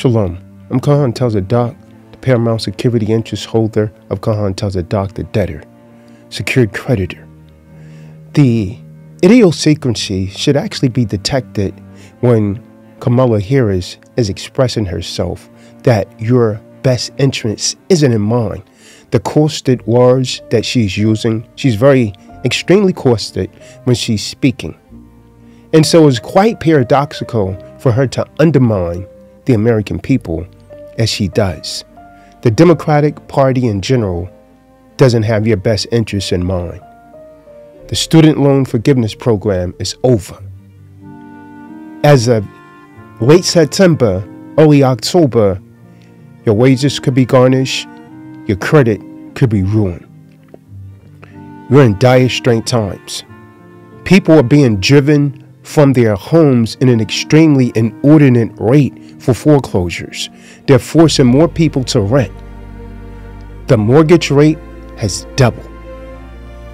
Shalom. I'm Kahan Telza the paramount security interest holder of Kahan doc the debtor, secured creditor. The idiosyncrasy should actually be detected when Kamala Harris is expressing herself that your best interest isn't in mind. The caustic words that she's using, she's very extremely caustic when she's speaking. And so it's quite paradoxical for her to undermine the American people as she does. The Democratic Party in general doesn't have your best interests in mind. The student loan forgiveness program is over. As of late September, early October, your wages could be garnished, your credit could be ruined. You're in dire strained times. People are being driven from their homes in an extremely inordinate rate for foreclosures. They're forcing more people to rent. The mortgage rate has doubled.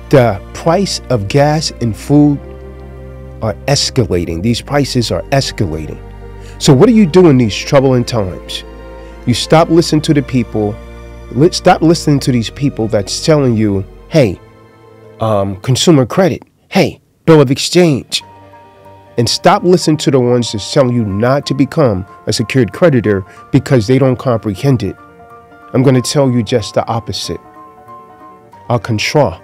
The price of gas and food are escalating. These prices are escalating. So, what do you do in these troubling times? You stop listening to the people. Stop listening to these people that's telling you, hey, um, consumer credit. Hey, bill of exchange. And stop listening to the ones that's telling you not to become a secured creditor because they don't comprehend it. I'm going to tell you just the opposite. Al contraire,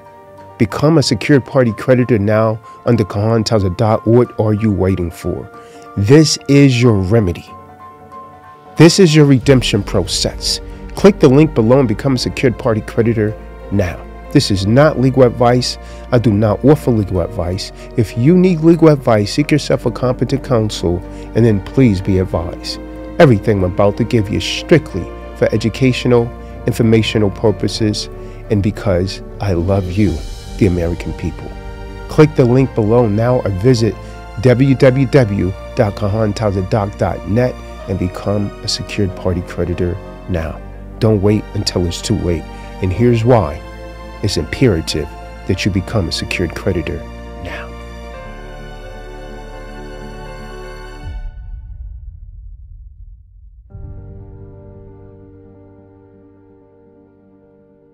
become a secured party creditor now under Kahan Tazadaq. What are you waiting for? This is your remedy. This is your redemption process. Click the link below and become a secured party creditor now. This is not legal advice. I do not offer legal advice. If you need legal advice, seek yourself a competent counsel and then please be advised. Everything I'm about to give you is strictly for educational, informational purposes, and because I love you, the American people. Click the link below now or visit www.kahantazadaq.net and become a secured party creditor now. Don't wait until it's too late. And here's why it's imperative that you become a secured creditor now.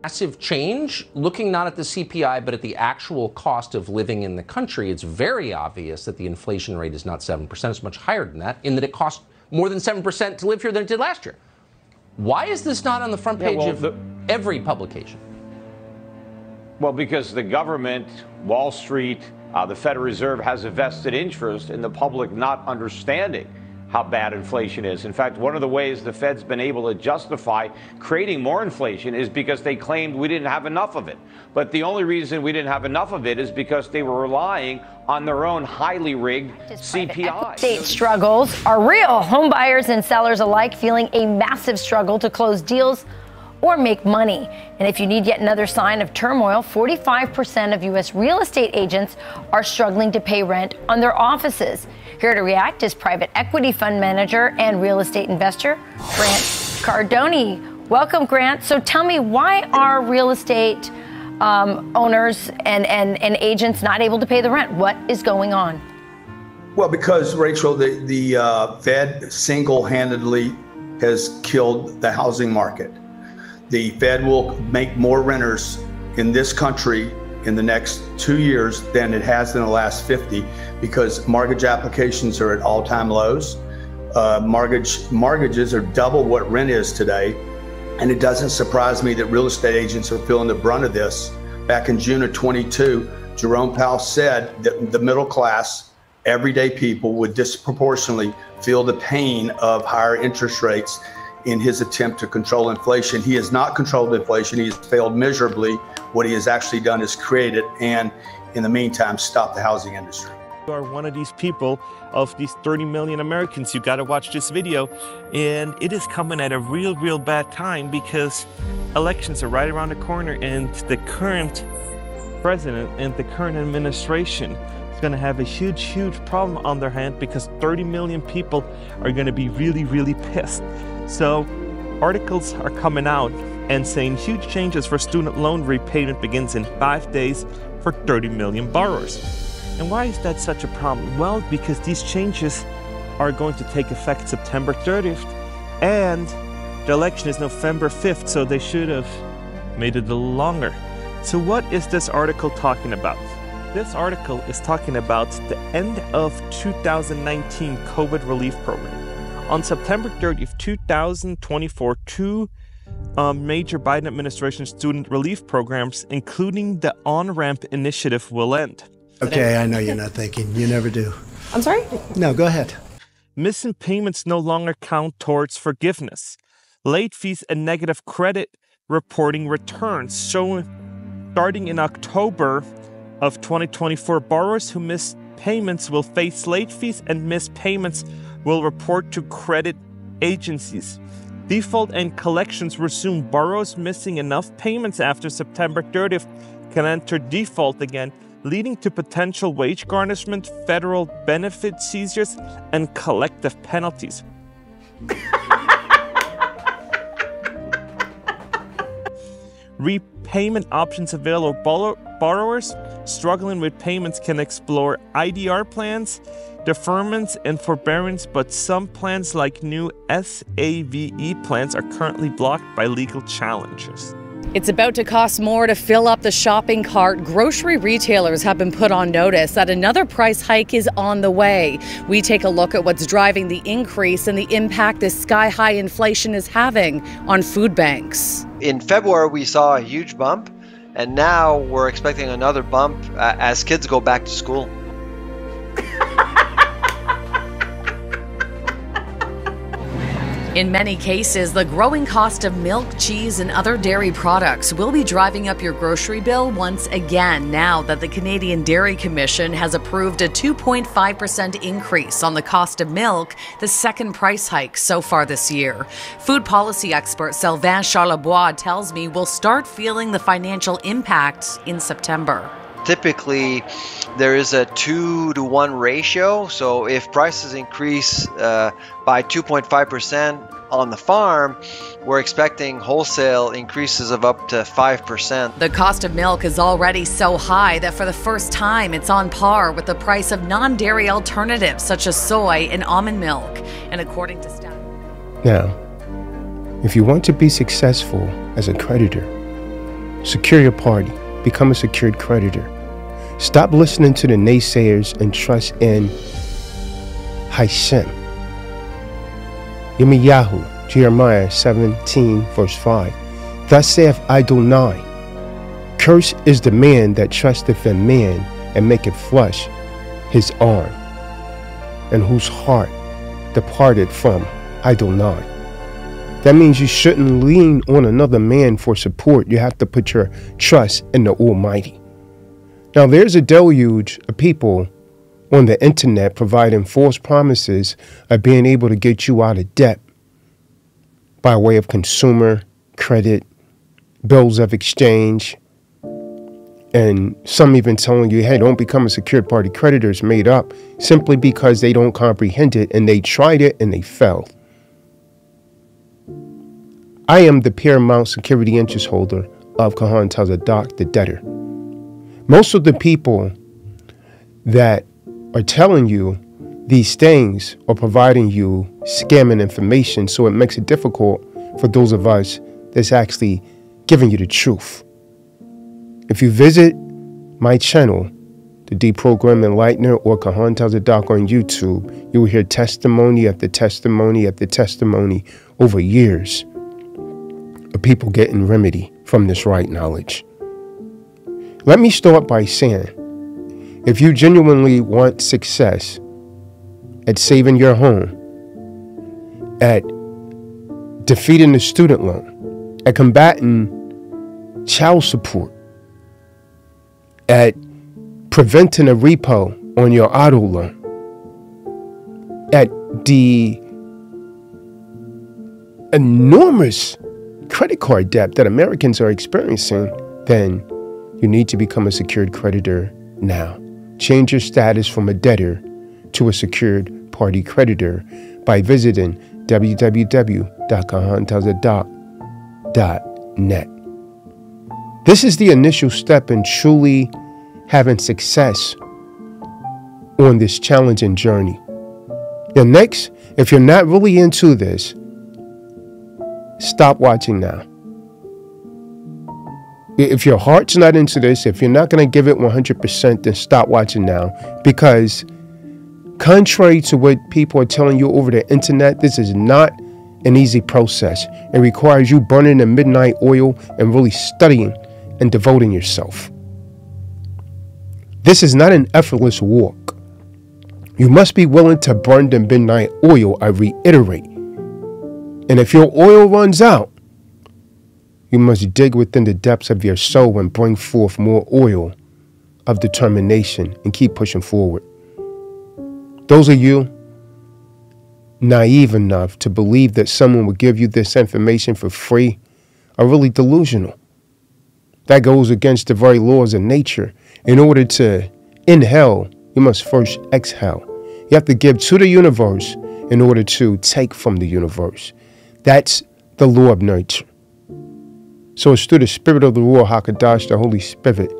massive change, looking not at the CPI, but at the actual cost of living in the country, it's very obvious that the inflation rate is not 7%. It's much higher than that, in that it costs more than 7% to live here than it did last year. Why is this not on the front page yeah, well, of the, every publication? Well, because the government, Wall Street, uh, the Federal Reserve has a vested interest in the public not understanding how bad inflation is. In fact, one of the ways the Fed's been able to justify creating more inflation is because they claimed we didn't have enough of it. But the only reason we didn't have enough of it is because they were relying on their own highly rigged CPI. State struggles are real. Homebuyers and sellers alike feeling a massive struggle to close deals or make money. And if you need yet another sign of turmoil, 45% of U.S. real estate agents are struggling to pay rent on their offices. Here to react is private equity fund manager and real estate investor Grant Cardone. Welcome, Grant. So tell me, why are real estate um, owners and, and, and agents not able to pay the rent? What is going on? Well, because, Rachel, the, the uh, Fed single handedly has killed the housing market. The Fed will make more renters in this country in the next two years than it has in the last 50 because mortgage applications are at all time lows. Uh, mortgage mortgages are double what rent is today. And it doesn't surprise me that real estate agents are feeling the brunt of this. Back in June of 22, Jerome Powell said that the middle class, everyday people would disproportionately feel the pain of higher interest rates in his attempt to control inflation. He has not controlled inflation. He has failed miserably. What he has actually done is created and, in the meantime, stop the housing industry. You are one of these people of these 30 million Americans. You got to watch this video. And it is coming at a real, real bad time because elections are right around the corner and the current president and the current administration is going to have a huge, huge problem on their hand because 30 million people are going to be really, really pissed. So articles are coming out and saying huge changes for student loan repayment begins in five days for 30 million borrowers. And why is that such a problem? Well, because these changes are going to take effect September 30th And the election is November 5th, so they should have made it a little longer. So, what is this article talking about? This article is talking about the end of 2019 COVID relief program. On September 30th, 2024, two um, major Biden administration student relief programs, including the On Ramp initiative, will end. Okay, I know you're not thinking. You never do. I'm sorry? No, go ahead. Missing payments no longer count towards forgiveness. Late fees and negative credit reporting returns. So, starting in October of 2024, borrowers who miss payments will face late fees and missed payments will report to credit agencies. Default and collections resume. Borrowers missing enough payments after September 30th can enter default again, leading to potential wage garnishment, federal benefit seizures, and collective penalties. Repayment options available. Borrowers struggling with payments can explore IDR plans, deferments, and forbearance, but some plans, like new SAVE plans, are currently blocked by legal challenges. It's about to cost more to fill up the shopping cart. Grocery retailers have been put on notice that another price hike is on the way. We take a look at what's driving the increase and the impact this sky high inflation is having on food banks. In February, we saw a huge bump, and now we're expecting another bump uh, as kids go back to school. In many cases, the growing cost of milk, cheese, and other dairy products will be driving up your grocery bill once again now that the Canadian Dairy Commission has approved a 2.5% increase on the cost of milk, the second price hike so far this year. Food policy expert Sylvain Charlebois tells me we'll start feeling the financial impact in September typically there is a two to one ratio. So if prices increase uh, by 2.5% on the farm, we're expecting wholesale increases of up to 5%. The cost of milk is already so high that for the first time it's on par with the price of non dairy alternatives such as soy and almond milk. And according to stats. Now, if you want to be successful as a creditor, secure your party, become a secured creditor. Stop listening to the naysayers and trust in Hashem. Yirmiyahu, Jeremiah 17, verse 5. Thus saith Adonai, Cursed is the man that trusteth in man and maketh flesh his arm, and whose heart departed from Adonai. That means you shouldn't lean on another man for support. You have to put your trust in the Almighty. Now, there's a deluge of people on the internet providing false promises of being able to get you out of debt by way of consumer credit, bills of exchange, and some even telling you, hey, don't become a secured party creditor is made up simply because they don't comprehend it and they tried it and they failed. I am the paramount security interest holder of Kahan Tazadaq, the debtor. Most of the people that are telling you these things are providing you scamming information, so it makes it difficult for those of us that's actually giving you the truth. If you visit my channel, the Deprogrammed Enlightener or Kahan Tazadaq on YouTube, you will hear testimony after testimony after testimony over years of people getting remedy from this right knowledge. Let me start by saying if you genuinely want success at saving your home, at defeating the student loan, at combating child support, at preventing a repo on your auto loan, at the enormous credit card debt that Americans are experiencing, then you need to become a secured creditor now. Change your status from a debtor to a secured party creditor by visiting www.kahantazadaq.net. This is the initial step in truly having success on this challenging journey. Now, next, if you're not really into this, stop watching now. If your heart's not into this, if you're not going to give it 100%, then stop watching now. Because, contrary to what people are telling you over the internet, this is not an easy process. It requires you burning the midnight oil and really studying and devoting yourself. This is not an effortless walk. You must be willing to burn the midnight oil, I reiterate. And if your oil runs out, you must dig within the depths of your soul and bring forth more oil of determination and keep pushing forward. Those of you naive enough to believe that someone would give you this information for free are really delusional. That goes against the very laws of nature. In order to inhale, you must first exhale. You have to give to the universe in order to take from the universe. That's the law of nature. So it's through the Spirit of the Ruach HaKodesh, the Holy Spirit,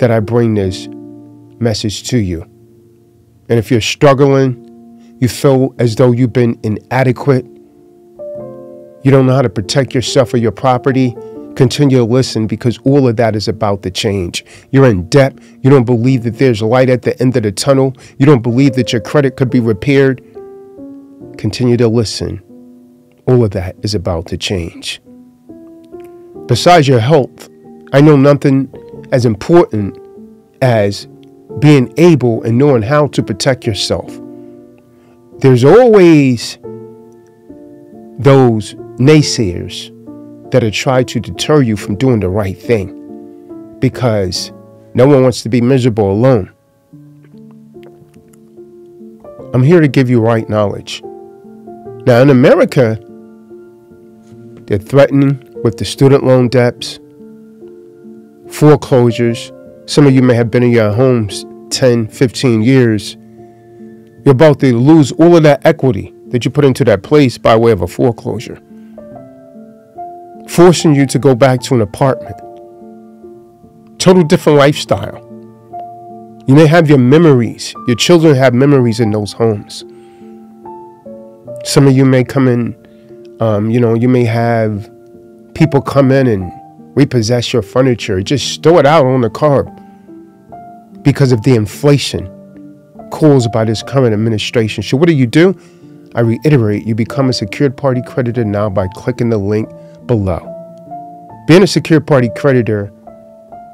that I bring this message to you. And if you're struggling, you feel as though you've been inadequate, you don't know how to protect yourself or your property, continue to listen because all of that is about the change. You're in debt. You don't believe that there's light at the end of the tunnel. You don't believe that your credit could be repaired. Continue to listen. All of that is about to change. Besides your health, I know nothing as important as being able and knowing how to protect yourself. There's always those naysayers that are trying to deter you from doing the right thing because no one wants to be miserable alone. I'm here to give you right knowledge. Now, in America, they're threatening with the student loan debts, foreclosures. Some of you may have been in your homes 10, 15 years. You're about to lose all of that equity that you put into that place by way of a foreclosure, forcing you to go back to an apartment. Total different lifestyle. You may have your memories. Your children have memories in those homes. Some of you may come in, um, you know, you may have people come in and repossess your furniture, just store it out on the curb because of the inflation caused by this current administration. So, what do you do? I reiterate, you become a secured party creditor now by clicking the link below. Being a secured party creditor,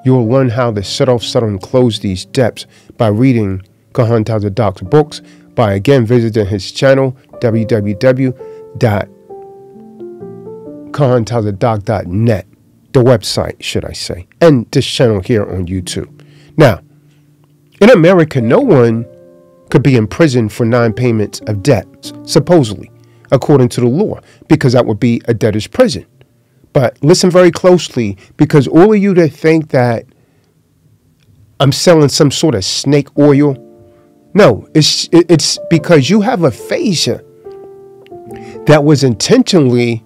you will learn how to set off, settle, and close these debts by reading Kahan Doc's books, by again visiting his channel, www kahantazadaq.net, the website, should I say, and this channel here on YouTube. Now, in America, no one could be imprisoned for non payments of debts, supposedly, according to the law, because that would be a debtor's prison. But listen very closely, because all of you that think that I'm selling some sort of snake oil, no, it's it's because you have aphasia that was intentionally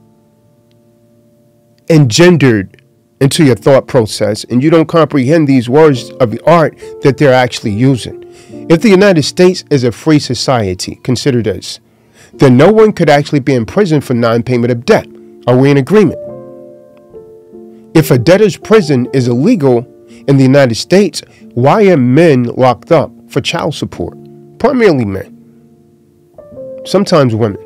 engendered into your thought process and you don't comprehend these words of the art that they're actually using. If the United States is a free society, consider this, then no one could actually be in prison for non payment of debt. Are we in agreement? If a debtor's prison is illegal in the United States, why are men locked up for child support? Primarily men, sometimes women.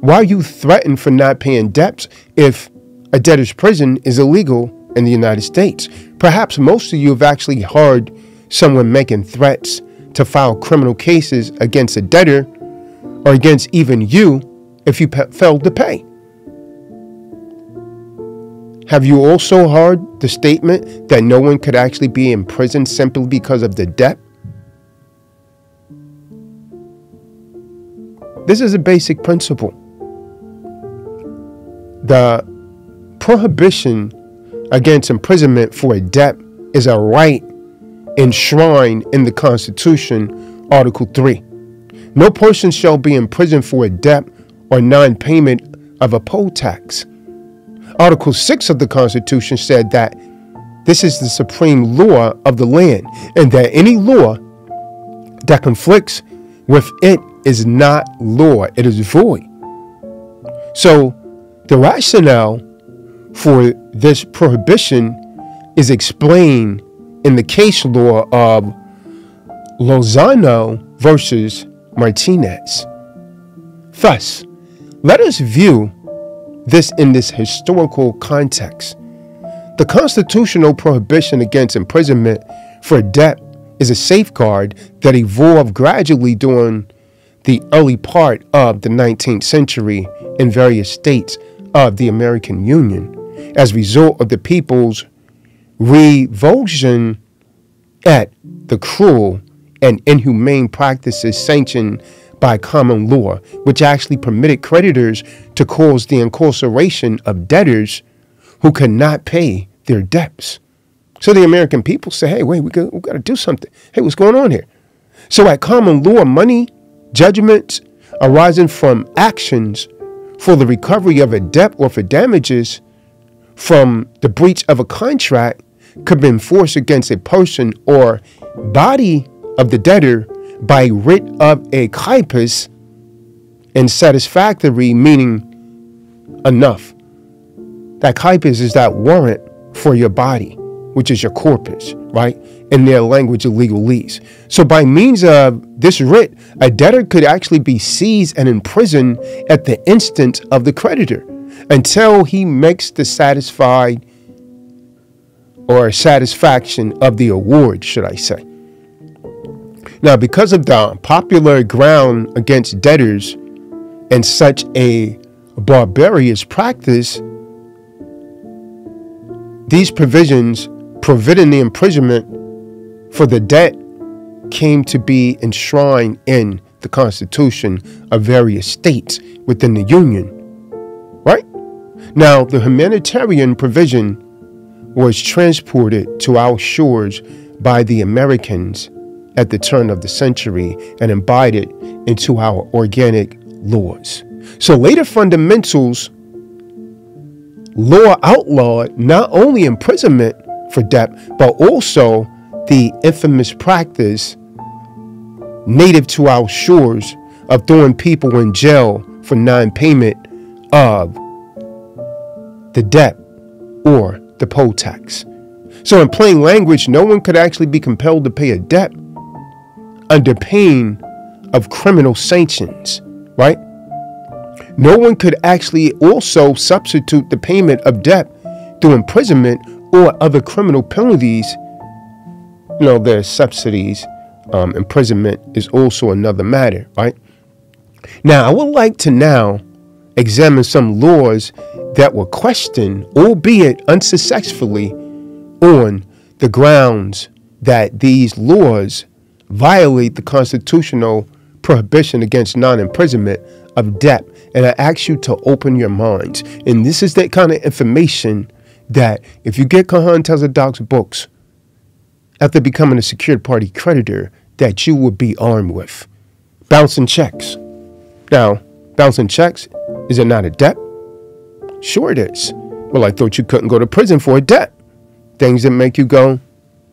Why are you threatened for not paying debts if a debtor's prison is illegal in the United States. Perhaps most of you have actually heard someone making threats to file criminal cases against a debtor or against even you if you failed to pay. Have you also heard the statement that no one could actually be in prison simply because of the debt? This is a basic principle. The prohibition against imprisonment for a debt is a right enshrined in the Constitution, Article 3. No person shall be imprisoned for a debt or non payment of a poll tax. Article 6 of the Constitution said that this is the supreme law of the land, and that any law that conflicts with it is not law, it is void. So, The rationale for this prohibition is explained in the case law of Lozano versus Martinez. Thus, let us view this in this historical context. The constitutional prohibition against imprisonment for debt is a safeguard that evolved gradually during the early part of the 19th century in various states of the American Union as a result of the people's revulsion at the cruel and inhumane practices sanctioned by common law, which actually permitted creditors to cause the incarceration of debtors who could not pay their debts. So the American people say, hey, wait, we got, we got to do something. Hey, what's going on here? So at common law, money, judgments arising from actions for the recovery of a debt or for damages from the breach of a contract could be enforced against a person or body of the debtor by writ of a capias and satisfactory meaning enough. That capias is that warrant for your body, which is your corpus, right? In their language of legalese. So by means of this writ, a debtor could actually be seized and imprisoned at the instance of the creditor until he makes the satisfied or satisfaction of the award, should I say. Now, because of the popular ground against debtors and such a barbarous practice, these provisions providing the imprisonment for the debt came to be enshrined in the Constitution of various states within the Union. Now, the humanitarian provision was transported to our shores by the Americans at the turn of the century and embodied into our organic laws. So later fundamentals law outlawed not only imprisonment for debt, but also the infamous practice native to our shores of throwing people in jail for non payment of the debt or the poll tax. So, in plain language, no one could actually be compelled to pay a debt under pain of criminal sanctions, right? No one could actually also substitute the payment of debt through imprisonment or other criminal penalties. You know, there's subsidies. Um, imprisonment is also another matter, right? Now, I would like to now examine some laws that were questioned, albeit unsuccessfully, on the grounds that these laws violate the constitutional prohibition against non imprisonment of debt. And I ask you to open your minds. And this is that kind of information that if you get Kahan Tazadaq's books after becoming a secured party creditor, that you will be armed with. Bouncing checks. Now, bouncing checks, is it not a debt? Sure it is. Well, I thought you couldn't go to prison for a debt. Things that make you go,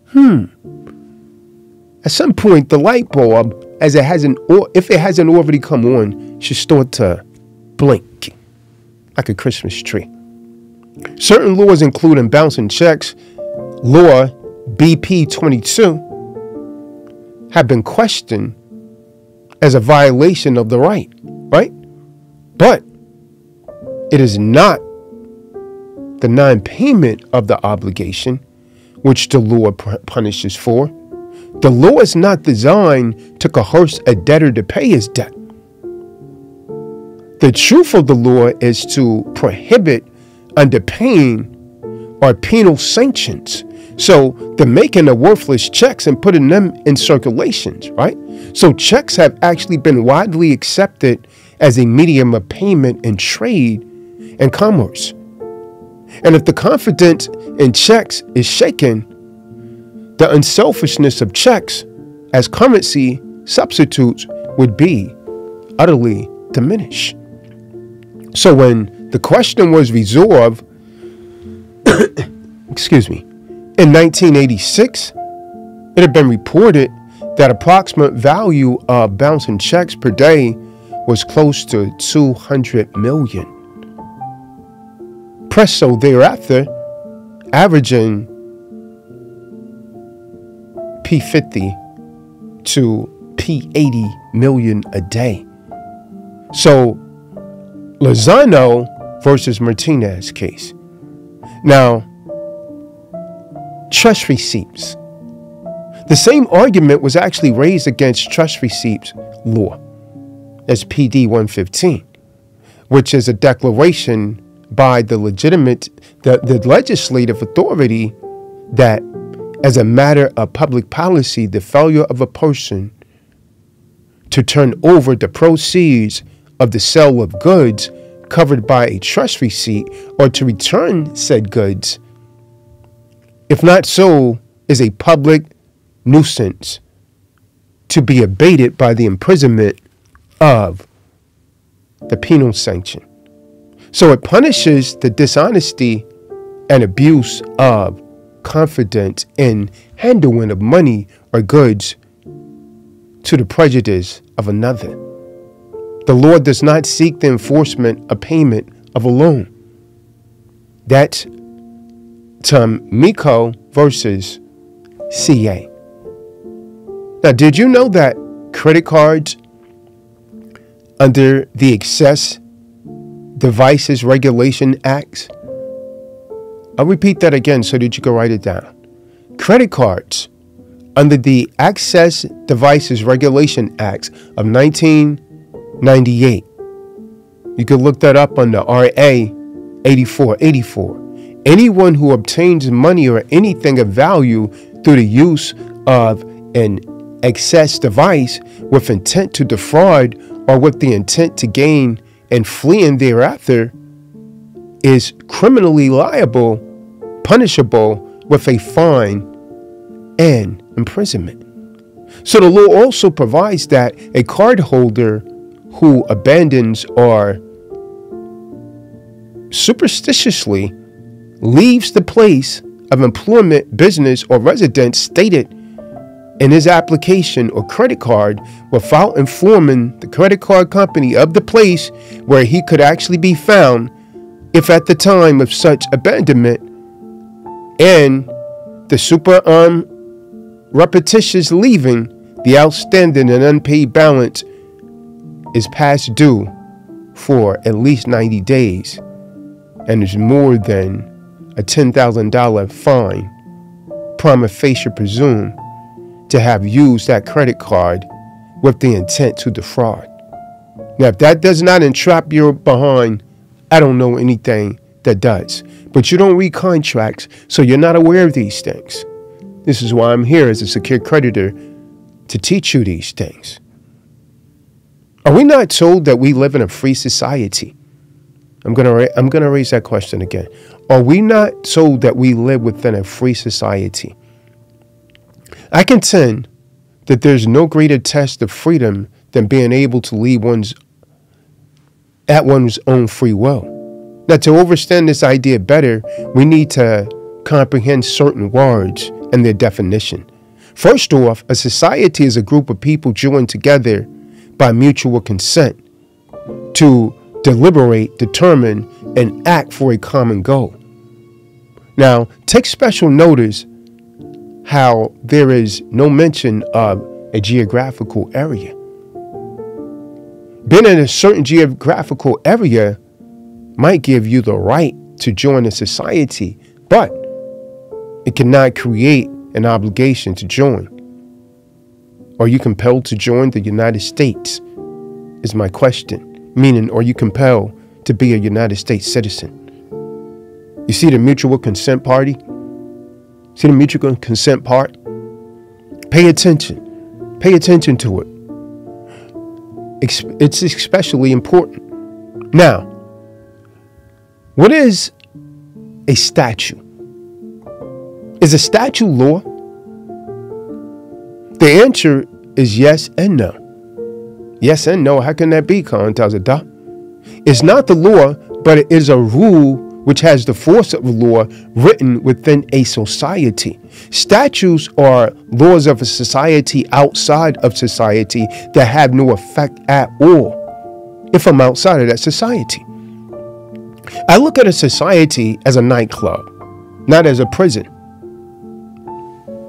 hmm. At some point, the light bulb, as it hasn't, or if it hasn't already come on, should start to blink like a Christmas tree. Certain laws, including bouncing checks, law BP 22, have been questioned as a violation of the right, right? But it is not the non payment of the obligation which the law punishes for. The law is not designed to coerce a debtor to pay his debt. The truth of the law is to prohibit under pain or penal sanctions. So they're making the worthless checks and putting them in circulations, right? So checks have actually been widely accepted as a medium of payment and trade and commerce. And if the confidence in checks is shaken, the unselfishness of checks as currency substitutes would be utterly diminished. So when the question was resolved, excuse me, in 1986, it had been reported that approximate value of bouncing checks per day was close to 200 million. Presto thereafter, averaging P50 to P80 million a day. So, Lozano versus Martinez case. Now, trust receipts. The same argument was actually raised against trust receipts law as PD 115, which is a declaration by the legitimate, the, the legislative authority that as a matter of public policy, the failure of a person to turn over the proceeds of the sale of goods covered by a trust receipt or to return said goods, if not so, is a public nuisance to be abated by the imprisonment of the penal sanction. So it punishes the dishonesty and abuse of confidence in handling of money or goods to the prejudice of another. The Lord does not seek the enforcement of payment of a loan. That's Miko versus CA. Now, did you know that credit cards under the Access Devices Regulation Act I'll repeat that again so that you can write it down. Credit cards under the Access Devices Regulation Act of 1998. You can look that up the RA 8484. Anyone who obtains money or anything of value through the use of an access device with intent to defraud or with the intent to gain and fleeing thereafter is criminally liable punishable with a fine and imprisonment. So the law also provides that a cardholder who abandons or superstitiously leaves the place of employment, business, or residence stated in his application or credit card without informing the credit card company of the place where he could actually be found if at the time of such abandonment and the super um repetitious leaving, the outstanding and unpaid balance is past due for at least 90 days and is more than a $10,000 fine, prima facie presumed to have used that credit card with the intent to defraud. Now, if that does not entrap your behind, I don't know anything that does. But you don't read contracts, so you're not aware of these things. This is why I'm here as a secured creditor to teach you these things. Are we not told that we live in a free society? I'm going to I'm going to raise that question again. Are we not told that we live within a free society? I contend that there's no greater test of freedom than being able to lead one's at one's own free will. Now, to understand this idea better, we need to comprehend certain words and their definition. First off, a society is a group of people joined together by mutual consent to deliberate, determine, and act for a common goal. Now, take special notice how there is no mention of a geographical area. Being in a certain geographical area might give you the right to join a society, but it cannot create an obligation to join. Are you compelled to join the United States? Is my question. Meaning, are you compelled to be a United States citizen? You see the mutual consent party? See the mutual consent part? Pay attention. Pay attention to it. It's especially important. Now, what is a statute? Is a statute law? The answer is yes and no. Yes and no. How can that be, Kahan Tazadaq? It's not the law, but it is a rule which has the force of law written within a society. Statutes are laws of a society outside of society that have no effect at all if I'm outside of that society. I look at a society as a nightclub, not as a prison.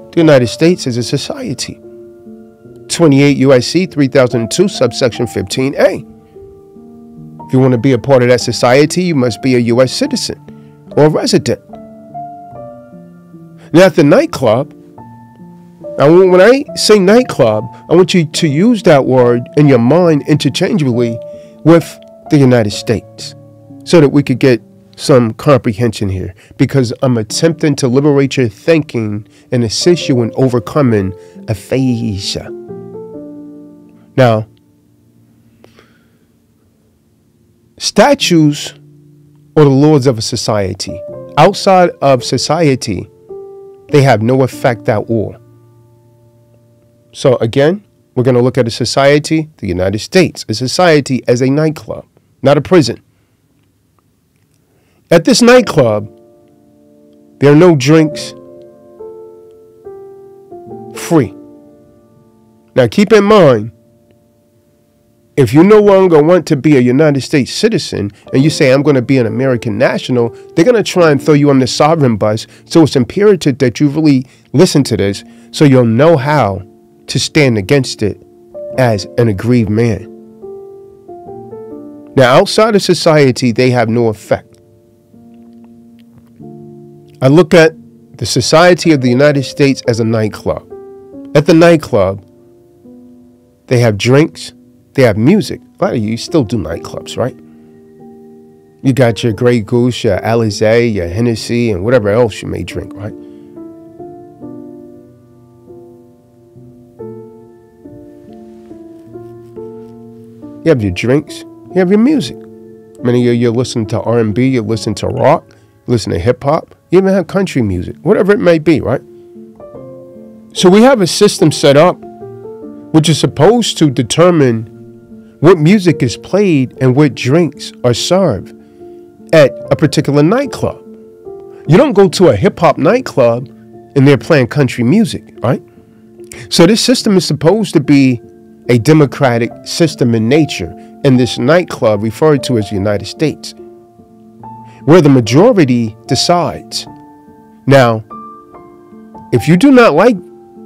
The United States is a society. 28 USC 3002, subsection 15A. If you want to be a part of that society, you must be a U.S. citizen or a resident. Now, at the nightclub, when I say nightclub, I want you to use that word in your mind interchangeably with the United States so that we could get some comprehension here because I'm attempting to liberate your thinking and assist you in overcoming aphasia. Now, statues or the lords of a society, outside of society, they have no effect at all. So, again, we're going to look at a society, the United States, a society as a nightclub, not a prison. At this nightclub, there are no drinks free. Now, keep in mind, if you no longer want to be a United States citizen and you say, I'm going to be an American national, they're going to try and throw you on the sovereign bus. So it's imperative that you really listen to this so you'll know how to stand against it as an aggrieved man. Now, outside of society, they have no effect. I look at the society of the United States as a nightclub. At the nightclub, they have drinks, they have music. A lot of you still do nightclubs, right? You got your Grey Goose, your Alizé, your Hennessy, and whatever else you may drink, right? You have your drinks, you have your music. Many of you are listening to R&B, you listen to rock, listen to hip hop, you even have country music, whatever it may be, right? So we have a system set up which is supposed to determine what music is played and what drinks are served at a particular nightclub. You don't go to a hip hop nightclub and they're playing country music, right? So this system is supposed to be a democratic system in nature in this nightclub referred to as the United States, where the majority decides. Now, if you do not like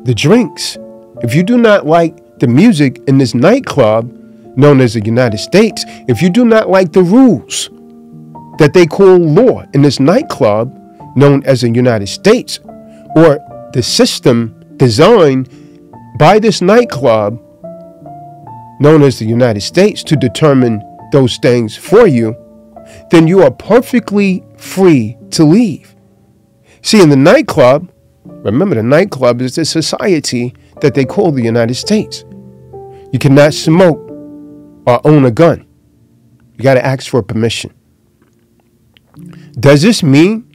the drinks, if you do not like the music in this nightclub, known as the United States, if you do not like the rules that they call law in this nightclub known as the United States, or the system designed by this nightclub known as the United States to determine those things for you, then you are perfectly free to leave. See, in the nightclub, remember the nightclub is the society that they call the United States. You cannot smoke or own a gun. You got to ask for permission. Does this mean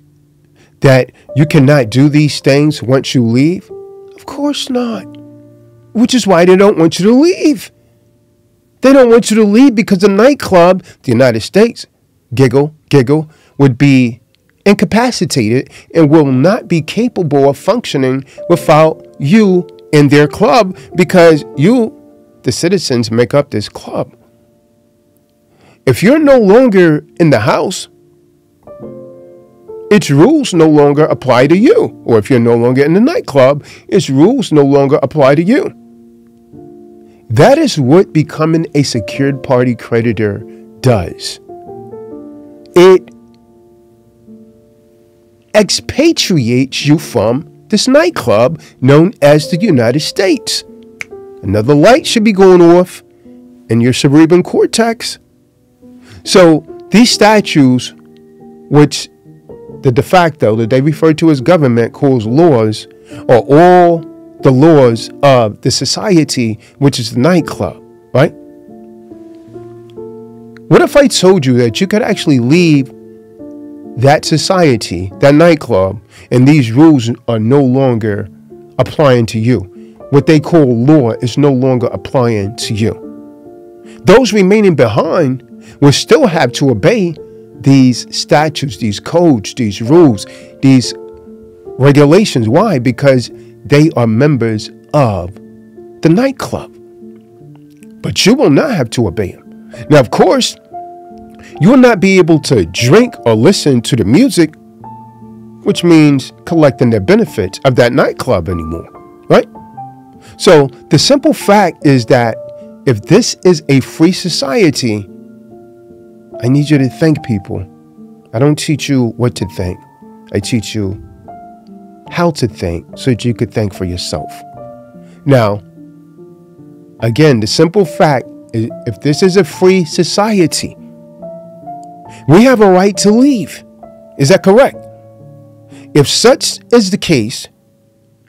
that you cannot do these things once you leave? Of course not. Which is why they don't want you to leave. They don't want you to leave because the nightclub, the United States, giggle, giggle, would be incapacitated and will not be capable of functioning without you in their club because you, the citizens, make up this club. If you're no longer in the house, its rules no longer apply to you. Or if you're no longer in the nightclub, its rules no longer apply to you. That is what becoming a secured party creditor does. It expatriates you from this nightclub known as the United States. Another light should be going off in your cerebral cortex so these statues, which the de facto that they refer to as government calls laws, are all the laws of the society, which is the nightclub, right? What if I told you that you could actually leave that society, that nightclub, and these rules are no longer applying to you? What they call law is no longer applying to you. Those remaining behind will still have to obey these statutes, these codes, these rules, these regulations. Why? Because they are members of the nightclub. But you will not have to obey them. Now, of course, You will not be able to drink or listen to the music, which means collecting the benefits of that nightclub anymore, right? So the simple fact is that if this is a free society, I need you to thank people. I don't teach you what to think. I teach you how to think so that you could think for yourself. Now, again, the simple fact is if this is a free society, we have a right to leave. Is that correct? If such is the case,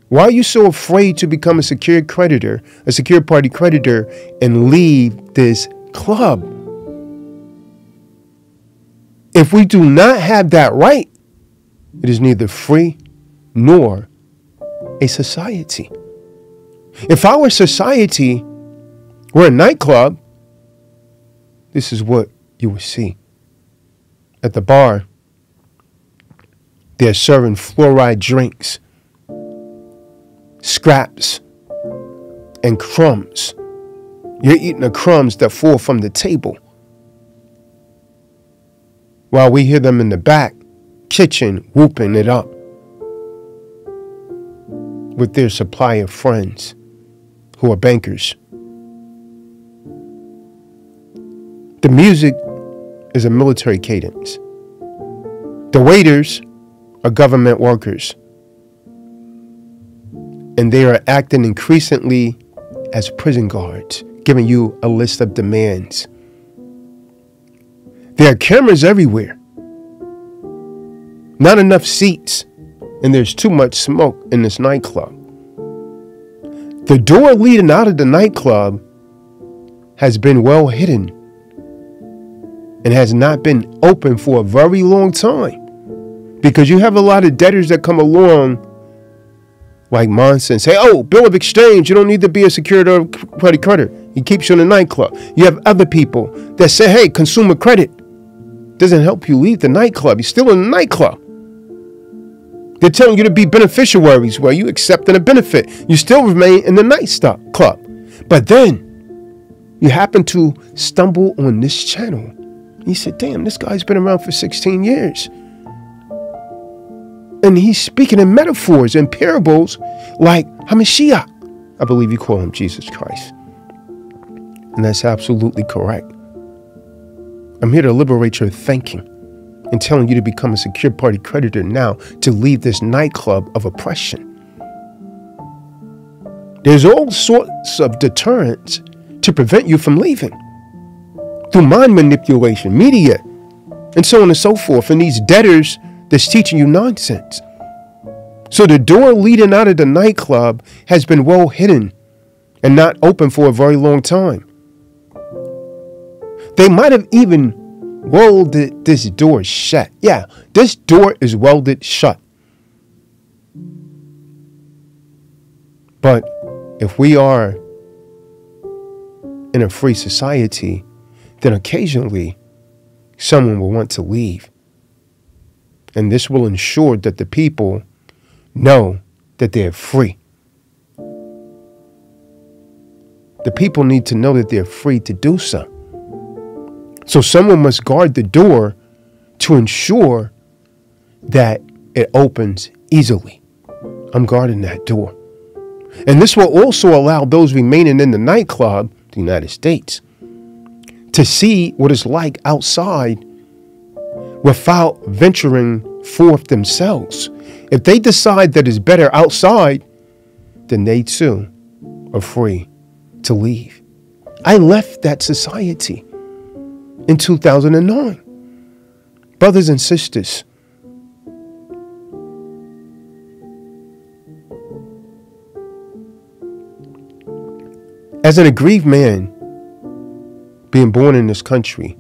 why are you so afraid to become a secured creditor, a secured party creditor, and leave this club? If we do not have that right, it is neither free nor a society. If our society were a nightclub, this is what you would see. At the bar, they're serving fluoride drinks, scraps, and crumbs. You're eating the crumbs that fall from the table. While we hear them in the back kitchen whooping it up with their supply of friends who are bankers. The music is a military cadence. The waiters are government workers. And they are acting increasingly as prison guards, giving you a list of demands. There are cameras everywhere. Not enough seats, and there's too much smoke in this nightclub. The door leading out of the nightclub has been well hidden and has not been open for a very long time because you have a lot of debtors that come along like Monson say, oh, bill of exchange, you don't need to be a secured credit creditor. He keeps you in the nightclub. You have other people that say, hey, consumer credit doesn't help you leave the nightclub. You're still in the nightclub. They're telling you to be beneficiaries where you accepting a benefit. You still remain in the nightclub. But then you happen to stumble on this channel he said, Damn, this guy's been around for 16 years. And he's speaking in metaphors and parables like Hamashiach. I believe you call him Jesus Christ. And that's absolutely correct. I'm here to liberate your thinking and telling you to become a secure party creditor now to leave this nightclub of oppression. There's all sorts of deterrents to prevent you from leaving through mind manipulation, media, and so on and so forth, and these debtors that's teaching you nonsense. So the door leading out of the nightclub has been well hidden and not open for a very long time. They might have even welded this door shut. Yeah, this door is welded shut. But if we are in a free society, then occasionally someone will want to leave. And this will ensure that the people know that they're free. The people need to know that they're free to do so. So someone must guard the door to ensure that it opens easily. I'm guarding that door. And this will also allow those remaining in the nightclub, the United States, to see what it's like outside without venturing forth themselves. If they decide that it's better outside, then they too are free to leave. I left that society in 2009. Brothers and sisters, as an aggrieved man, being born in this country,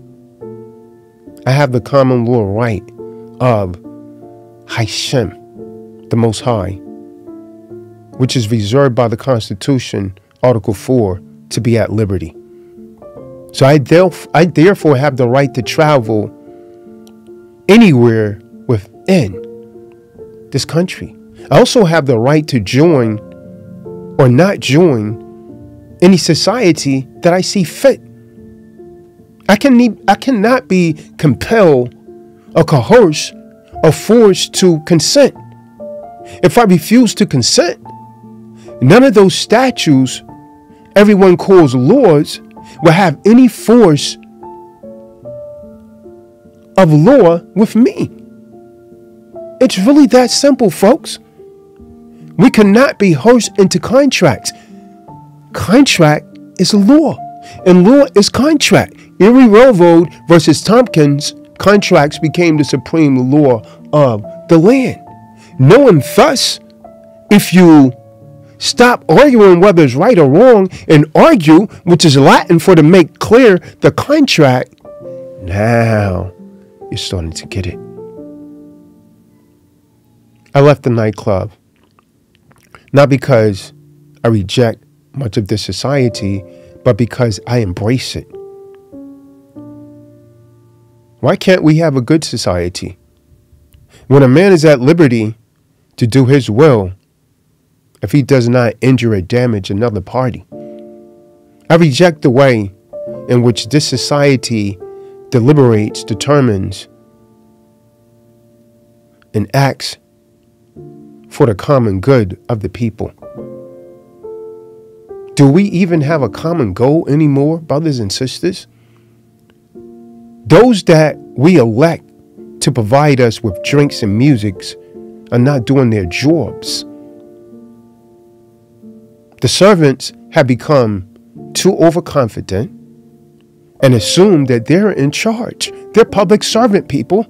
I have the common law right of Hashem, the Most High, which is reserved by the Constitution, Article 4, to be at liberty. So I, delf- I therefore have the right to travel anywhere within this country. I also have the right to join or not join any society that I see fit. I can need, I cannot be compelled or coerced or forced to consent. If I refuse to consent, none of those statues everyone calls laws will have any force of law with me. It's really that simple, folks. We cannot be horsed into contracts. Contract is a law, and law is contract. Erie Railroad versus Tompkins, contracts became the supreme law of the land. Knowing thus, if you stop arguing whether it's right or wrong and argue, which is Latin for to make clear the contract, now you're starting to get it. I left the nightclub not because I reject much of this society, but because I embrace it. Why can't we have a good society? When a man is at liberty to do his will, if he does not injure or damage another party, I reject the way in which this society deliberates, determines, and acts for the common good of the people. Do we even have a common goal anymore, brothers and sisters? Those that we elect to provide us with drinks and musics are not doing their jobs. The servants have become too overconfident and assume that they're in charge. They're public servant people.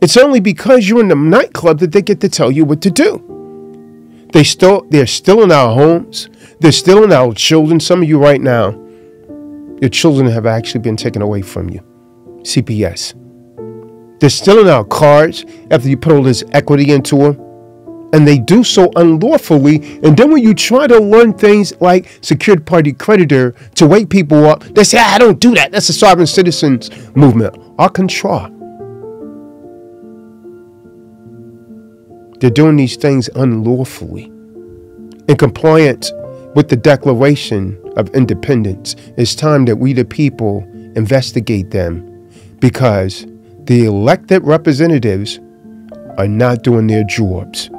It's only because you're in the nightclub that they get to tell you what to do. They still they're still in our homes. They're still in our children. Some of you right now, your children have actually been taken away from you. CPS. They're still in our cars after you put all this equity into them. And they do so unlawfully. And then when you try to learn things like secured party creditor to wake people up, they say, ah, I don't do that. That's a sovereign citizens movement. Our control. They're doing these things unlawfully. In compliance with the Declaration of Independence, it's time that we, the people, investigate them because the elected representatives are not doing their jobs.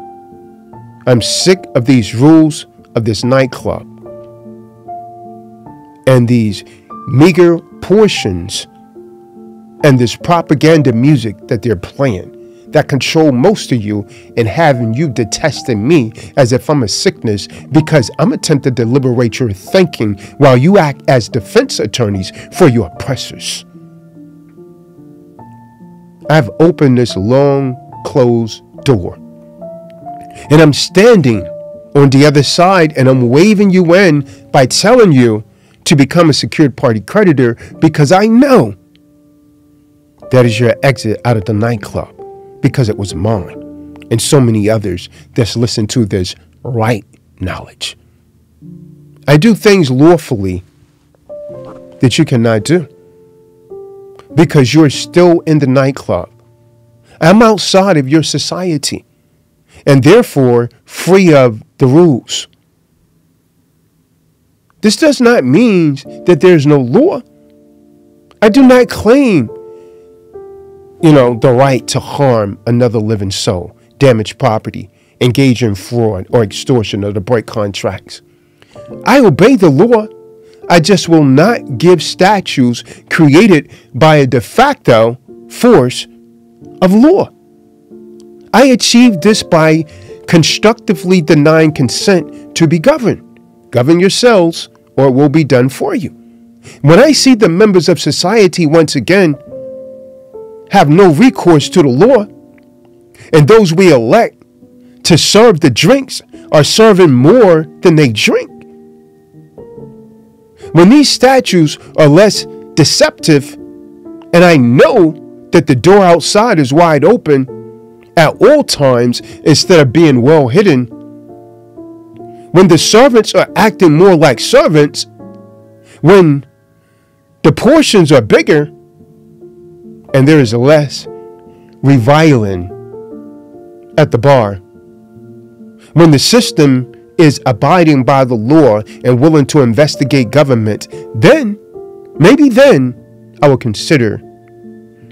I'm sick of these rules of this nightclub and these meager portions and this propaganda music that they're playing that control most of you and having you detesting me as if I'm a sickness because I'm attempting to liberate your thinking while you act as defense attorneys for your oppressors. I've opened this long closed door and I'm standing on the other side and I'm waving you in by telling you to become a secured party creditor because I know that is your exit out of the nightclub because it was mine and so many others that's listened to this right knowledge. I do things lawfully that you cannot do because you're still in the nightclub. I'm outside of your society and therefore free of the rules. This does not mean that there's no law. I do not claim you know, the right to harm another living soul, damage property, engage in fraud or extortion or to break contracts. I obey the law. I just will not give statues created by a de facto force of law. I achieve this by constructively denying consent to be governed. Govern yourselves, or it will be done for you. When I see the members of society once again have no recourse to the law, and those we elect to serve the drinks are serving more than they drink. When these statues are less deceptive, and I know that the door outside is wide open at all times instead of being well hidden, when the servants are acting more like servants, when the portions are bigger, and there is less reviling at the bar. When the system is abiding by the law and willing to investigate government, then, maybe then, I will consider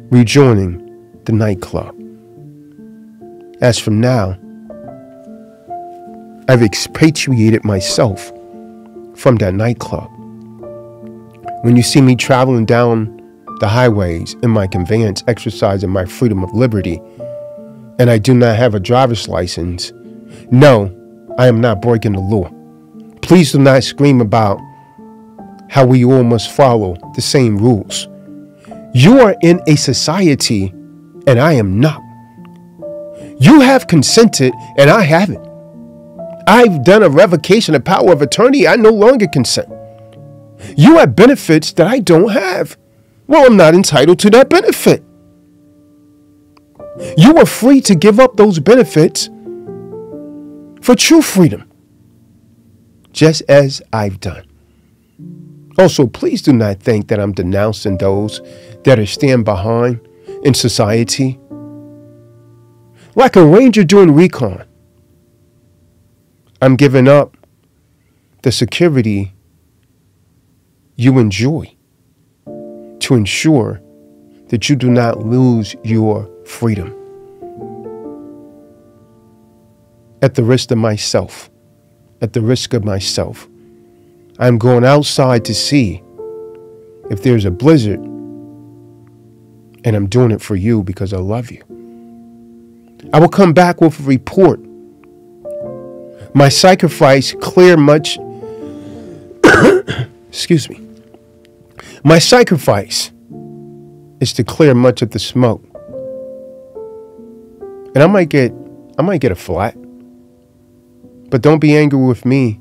rejoining the nightclub. As from now, I've expatriated myself from that nightclub. When you see me traveling down the highways in my conveyance, exercising my freedom of liberty, and I do not have a driver's license, no, I am not breaking the law. Please do not scream about how we all must follow the same rules. You are in a society and I am not. You have consented and I haven't. I've done a revocation of power of attorney. I no longer consent. You have benefits that I don't have. Well, I'm not entitled to that benefit. You are free to give up those benefits for true freedom, just as I've done. Also, please do not think that I'm denouncing those that are stand behind in society. Like a ranger doing recon, I'm giving up the security you enjoy to ensure that you do not lose your freedom at the risk of myself, at the risk of myself. I'm going outside to see if there's a blizzard, and I'm doing it for you because I love you. I will come back with a report. My sacrifice clear much. excuse me. My sacrifice is to clear much of the smoke. And I might get I might get a flat. But don't be angry with me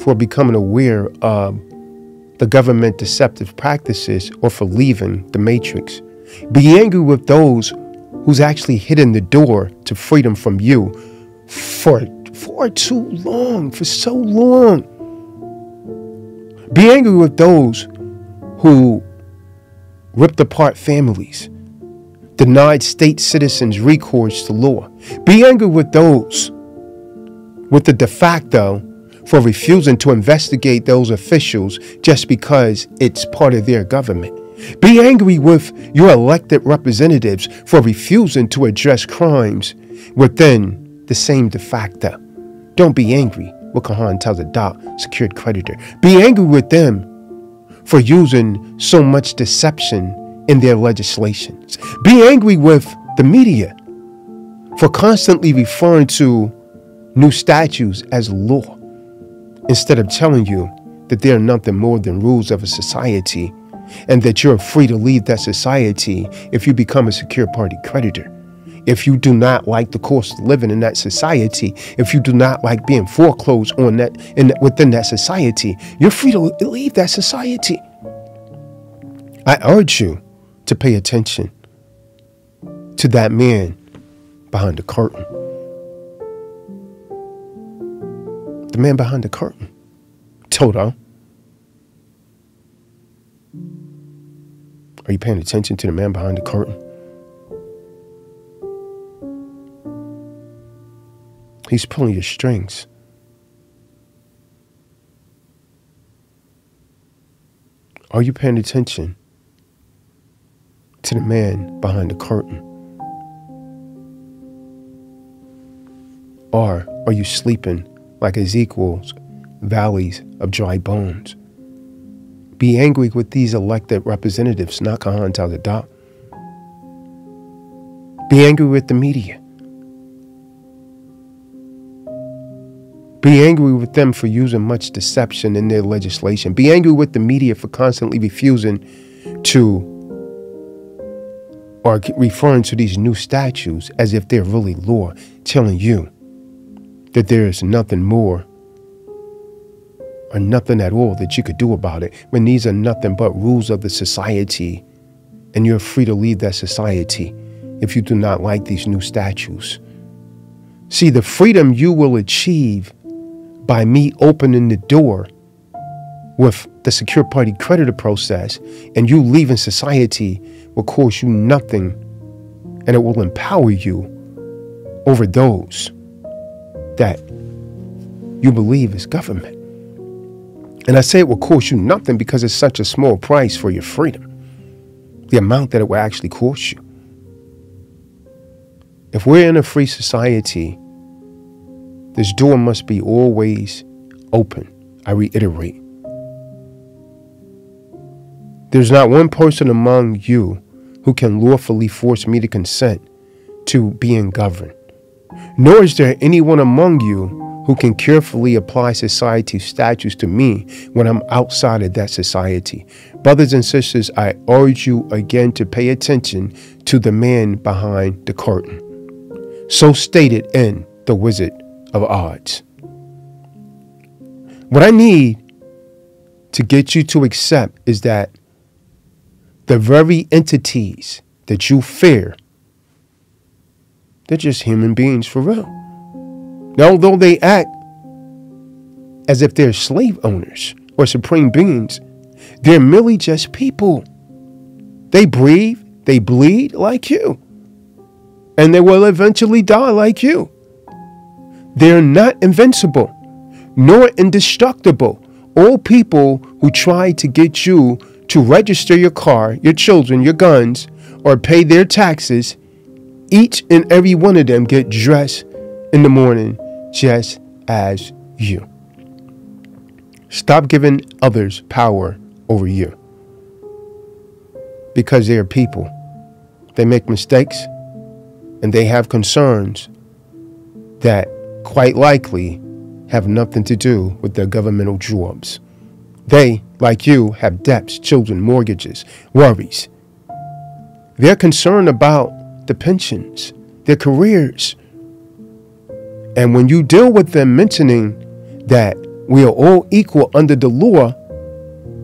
for becoming aware of the government deceptive practices or for leaving the matrix. Be angry with those who's actually hidden the door to freedom from you for for too long, for so long. Be angry with those who ripped apart families, denied state citizens recourse to law. Be angry with those with the de facto for refusing to investigate those officials just because it's part of their government. Be angry with your elected representatives for refusing to address crimes within the same de facto. Don't be angry, what Kahan Tazadaq, secured creditor. Be angry with them for using so much deception in their legislations. Be angry with the media for constantly referring to new statutes as law instead of telling you that they are nothing more than rules of a society and that you're free to leave that society if you become a secure party creditor. If you do not like the cost of living in that society, if you do not like being foreclosed on that in within that society, you're free to leave that society. I urge you to pay attention to that man behind the curtain. The man behind the curtain. Toto. Are you paying attention to the man behind the curtain? He's pulling your strings. Are you paying attention to the man behind the curtain? Or are you sleeping like Ezekiel's valleys of dry bones? Be angry with these elected representatives, not Kahan Tazadaq. Be angry with the media. Be angry with them for using much deception in their legislation. Be angry with the media for constantly refusing to or referring to these new statutes as if they're really law, telling you that there is nothing more or nothing at all that you could do about it when these are nothing but rules of the society and you're free to leave that society if you do not like these new statues. See, the freedom you will achieve by me opening the door with the secure party creditor process and you leaving society will cost you nothing and it will empower you over those that you believe is government. And I say it will cost you nothing because it's such a small price for your freedom. the amount that it will actually cost you. If we're in a free society, this door must be always open. I reiterate. There's not one person among you who can lawfully force me to consent to being governed. Nor is there anyone among you who can carefully apply society statutes to me when I'm outside of that society. Brothers and sisters, I urge you again to pay attention to the man behind the curtain. So stated in The Wizard of Oz. What I need to get you to accept is that the very entities that you fear, they're just human beings for real. Now, although they act as if they're slave owners or supreme beings, they're merely just people. They breathe, they bleed like you, and they will eventually die like you. They're not invincible nor indestructible. All people who try to get you to register your car, your children, your guns, or pay their taxes, each and every one of them get dressed in the morning just as you. Stop giving others power over you. Because they are people. They make mistakes and they have concerns that quite likely have nothing to do with their governmental jobs. They, like you, have debts, children, mortgages, worries. They're concerned about the pensions, their careers. And when you deal with them mentioning that we are all equal under the law,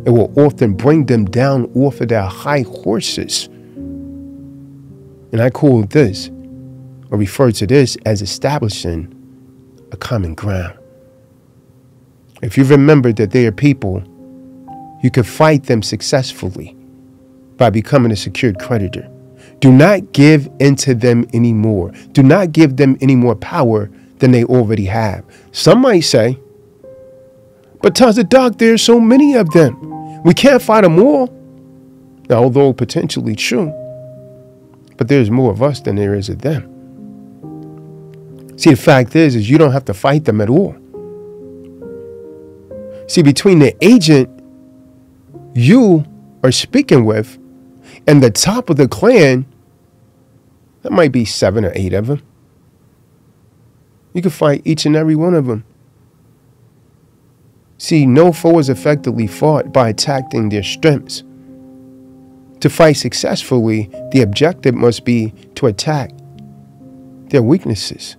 it will often bring them down off of their high horses. And I call this, or refer to this as establishing a common ground. If you remember that they are people, you can fight them successfully by becoming a secured creditor. Do not give into them anymore. Do not give them any more power than they already have. Some might say, but Tazadaq, there are so many of them. We can't fight them all. Now, although potentially true, but there's more of us than there is of them. See, the fact is, is you don't have to fight them at all. See, between the agent you are speaking with and the top of the clan, that might be seven or eight of them. You can fight each and every one of them. See, no foe is effectively fought by attacking their strengths. To fight successfully, the objective must be to attack their weaknesses.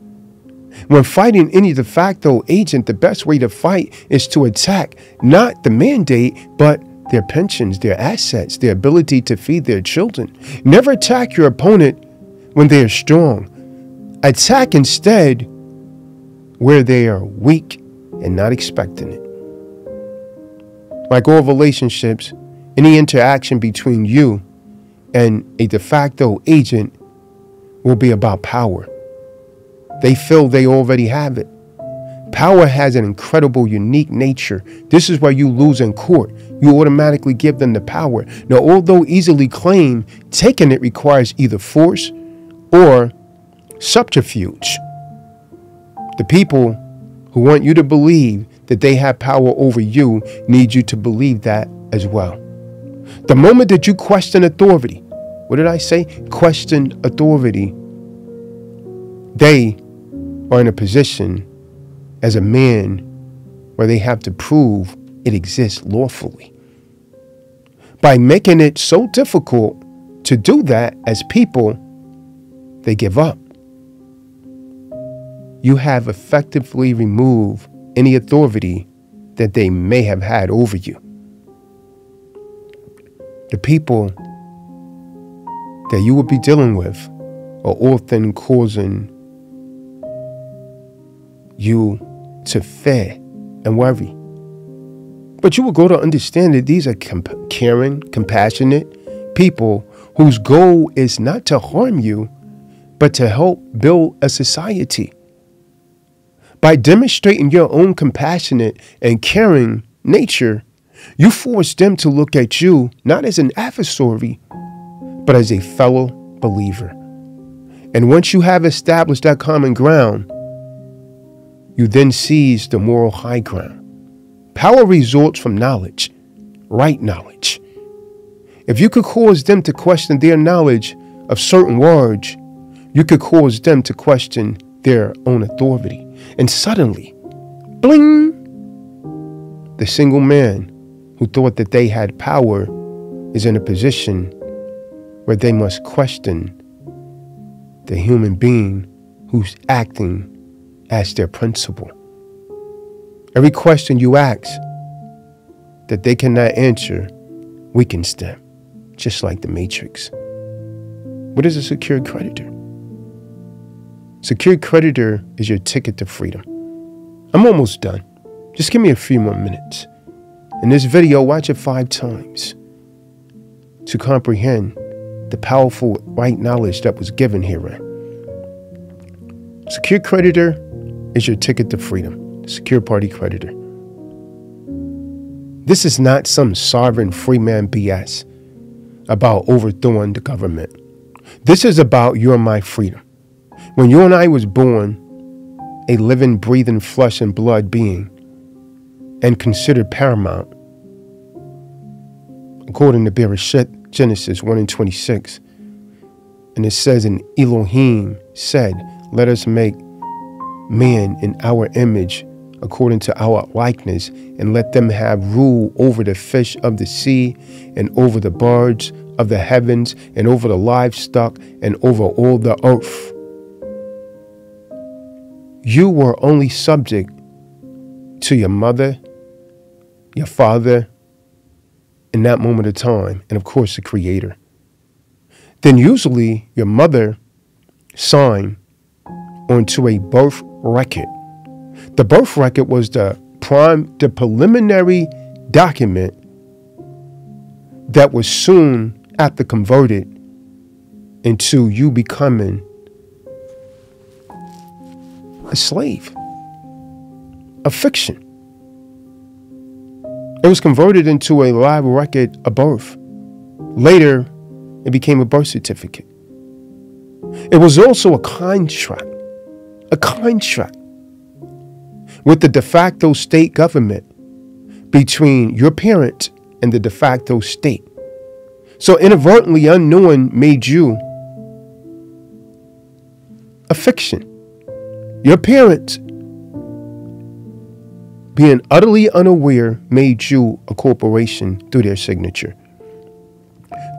When fighting any de facto agent, the best way to fight is to attack not the mandate, but their pensions, their assets, their ability to feed their children. Never attack your opponent when they are strong. Attack instead where they are weak and not expecting it. Like all relationships, any interaction between you and a de facto agent will be about power. They feel they already have it. Power has an incredible, unique nature. This is why you lose in court. You automatically give them the power. Now, although easily claimed, taking it requires either force or subterfuge. The people who want you to believe that they have power over you need you to believe that as well. The moment that you question authority, what did I say? Question authority. They are in a position as a man where they have to prove it exists lawfully. By making it so difficult to do that as people, they give up. You have effectively removed any authority that they may have had over you. The people that you will be dealing with are often causing you to fear and worry. But you will go to understand that these are comp- caring, compassionate people whose goal is not to harm you, but to help build a society. By demonstrating your own compassionate and caring nature, you force them to look at you not as an adversary, but as a fellow believer. And once you have established that common ground, you then seize the moral high ground. Power results from knowledge, right knowledge. If you could cause them to question their knowledge of certain words, you could cause them to question their own authority. And suddenly, bling, the single man who thought that they had power is in a position where they must question the human being who's acting as their principal. Every question you ask that they cannot answer weakens them, just like the Matrix. What is a secured creditor? Secured creditor is your ticket to freedom. I'm almost done. Just give me a few more minutes. In this video, watch it five times to comprehend the powerful right knowledge that was given herein. Secure creditor is your ticket to freedom, secure party creditor. This is not some sovereign free man BS about overthrowing the government. This is about your my freedom. When you and I was born, a living, breathing flesh and blood being, and considered paramount, according to Bereshit, Genesis 1 and 26. And it says, And Elohim said, Let us make man in our image, according to our likeness, and let them have rule over the fish of the sea, and over the birds of the heavens, and over the livestock, and over all the earth. You were only subject to your mother, your father, in that moment of time, and of course, the Creator. Then usually your mother signed onto a birth record. The birth record was the prime, the preliminary document that was soon after converted into you becoming a slave, a fiction. It was converted into a live record of birth. Later, it became a birth certificate. It was also a contract, a contract with the de facto state government between your parent and the de facto state. So inadvertently, unknowing made you a fiction. Your parents, being utterly unaware, made you a corporation through their signature.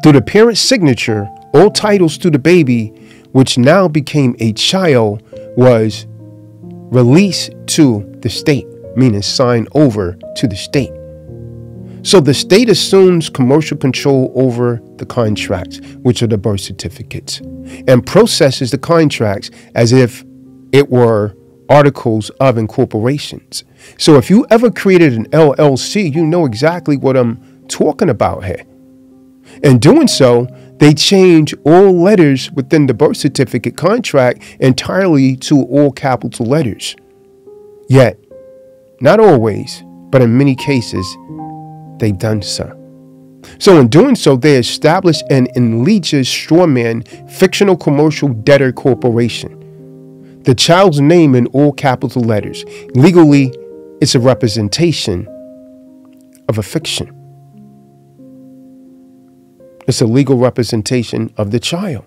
Through the parent's signature, all titles to the baby, which now became a child, was released to the state, meaning signed over to the state. So the state assumes commercial control over the contracts, which are the birth certificates, and processes the contracts as if it were articles of incorporations. So if you ever created an LLC, you know exactly what I'm talking about here. In doing so, they change all letters within the birth certificate contract entirely to all capital letters. Yet, not always, but in many cases, they've done so. So, in doing so, they established an in straw strawman fictional commercial debtor corporation the child's name in all capital letters. Legally, it's a representation of a fiction. It's a legal representation of the child.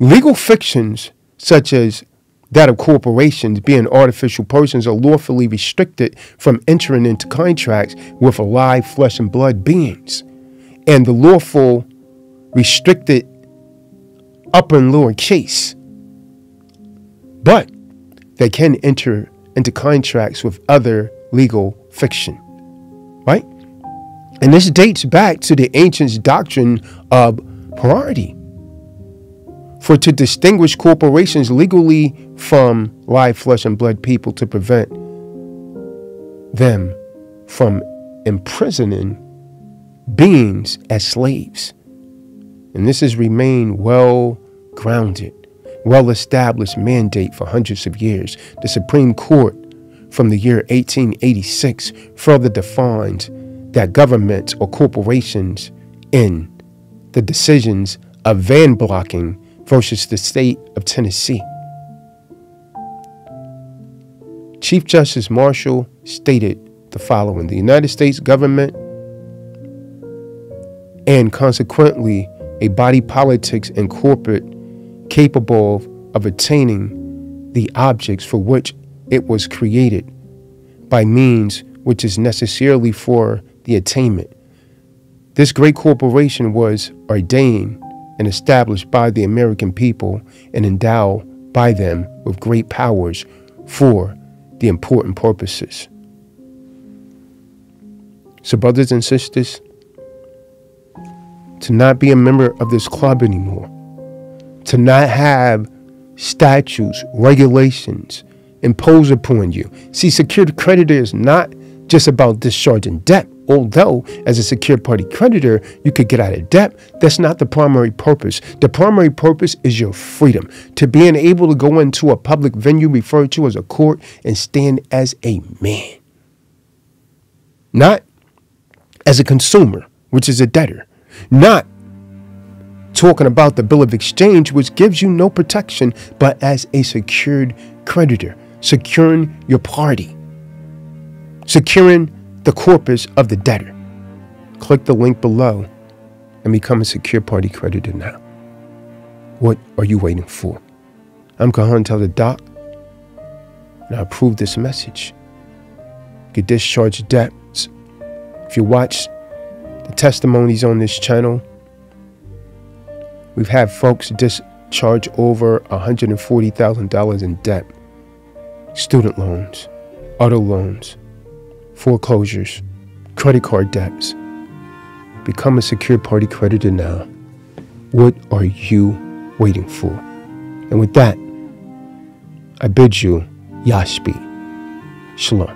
Legal fictions, such as that of corporations being artificial persons, are lawfully restricted from entering into contracts with alive flesh and blood beings. And the lawful restricted upper and lower case but they can enter into contracts with other legal fiction, right? And this dates back to the ancients' doctrine of priority. For to distinguish corporations legally from live flesh and blood people to prevent them from imprisoning beings as slaves. And this has remained well grounded well established mandate for hundreds of years, the Supreme Court from the year 1886 further defines that governments or corporations in the decisions of Van Brocklin versus the state of Tennessee. Chief Justice Marshall stated the following The United States government and consequently a body politics and corporate capable of attaining the objects for which it was created by means which is necessarily for the attainment. This great corporation was ordained and established by the American people and endowed by them with great powers for the important purposes. So, brothers and sisters, to not be a member of this club anymore, to not have statutes, regulations imposed upon you. See, secured creditor is not just about discharging debt. Although, as a secured party creditor, you could get out of debt, that's not the primary purpose. The primary purpose is your freedom to being able to go into a public venue referred to as a court and stand as a man. Not as a consumer, which is a debtor. Not talking about the bill of exchange, which gives you no protection, but as a secured creditor, securing your party, securing the corpus of the debtor. Click the link below and become a secure party creditor now. What are you waiting for? I'm Kahan Tazadaq, and I approve this message. Get discharged debts. If you watch the testimonies on this channel, we've had folks discharge over $140,000 in debt, student loans, auto loans, foreclosures, credit card debts. Become a secure party creditor now. What are you waiting for? And with that, I bid you Yashbi. Shalom.